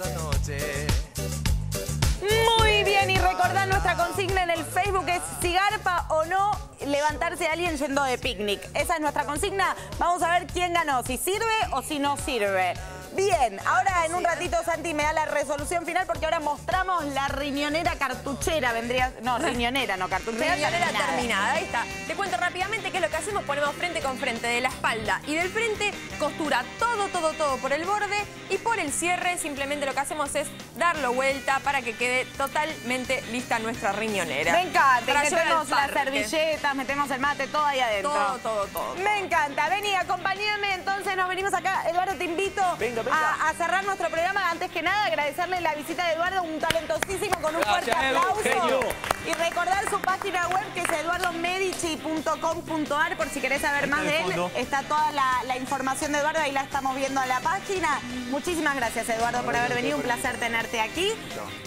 esta noche. Muy bien, y recordar nuestra consigna en el Facebook es si garpa o no levantarse a alguien yendo de picnic. Esa es nuestra consigna. Vamos a ver quién ganó, si sirve o si no sirve. Bien, ahora en un ratito Santi me da la resolución final porque ahora mostramos la riñonera cartuchera. Vendría. No, riñonera, no cartuchera. Riñonera terminada. terminada, ahí está. Te cuento rápidamente qué es lo que hacemos. Ponemos frente con frente de la espalda y del frente, costura todo, todo, todo por el borde y por el cierre simplemente lo que hacemos es darlo vuelta para que quede totalmente lista nuestra riñonera. Me encanta, Para metemos las servilletas, metemos el mate, todo ahí adentro. Todo, todo, todo. Me encanta. Vení, acompáñame. Entonces nos venimos acá. Eduardo, te invito Venga, venga. A, a cerrar nuestro programa. Antes que nada, agradecerle la visita de Eduardo, un talentosísimo con un fuerte Gracias, aplauso. Y recordar su página web que es eduardomedici.com.ar por si querés saber más está de él. Está toda la, la información de Eduardo, ahí la estamos viendo a la página. Muchísimas gracias, Eduardo, por haber venido. Un placer tenerte aquí.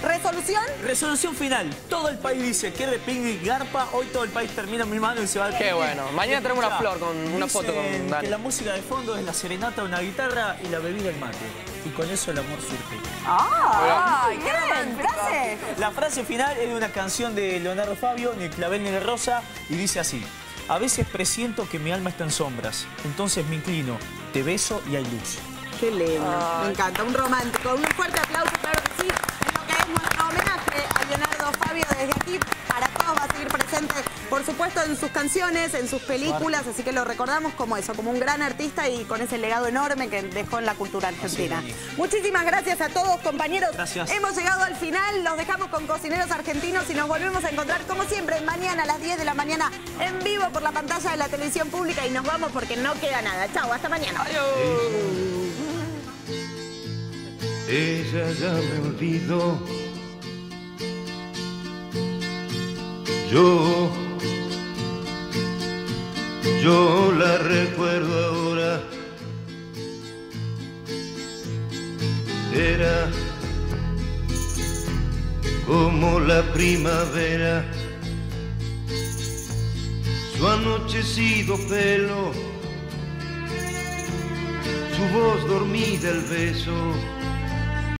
¿Resolución? Resolución final. Todo el país dice que de picnic garpa. Hoy todo el país termina mi mano y se va al Qué bueno. Mañana tenemos una flor con una foto con Dani. que la música de fondo es la serenata, una guitarra y la bebida el mate. Y con eso el amor surge. ¡Ah! Ay, qué bien, romántico. frase. La frase final es de una canción de Leonardo Fabio, Ni el clavel ni la rosa, y dice así. A veces presiento que mi alma está en sombras, entonces me inclino, te beso y hay luz. Qué lindo, me encanta, un romántico. Un fuerte aplauso, claro que sí, en lo que es nuestro homenaje a Leonardo Fabio desde aquí. Para todos va a seguir presente, por supuesto, en sus canciones, en sus películas, así que lo recordamos como eso, como un gran artista y con ese legado enorme que dejó en la cultura argentina. Muchísimas gracias a todos, compañeros. Gracias. Hemos llegado al final, los dejamos con Cocineros Argentinos y nos volvemos a encontrar, como siempre, mañana a las 10 de la mañana en vivo por la pantalla de la televisión pública y nos vamos porque no queda nada. Chau, hasta mañana. Ella ya me olvidó. Yo, yo la recuerdo ahora. Era como la primavera, su anochecido pelo, su voz dormida, el beso